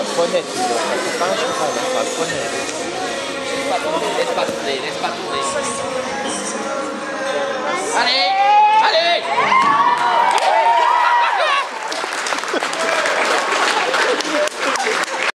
la connaître, il ne faut pas un chauffeur, il faut la connaître. Laisse pas tourner, laisse pas tourner, laisse pas tourner. Allez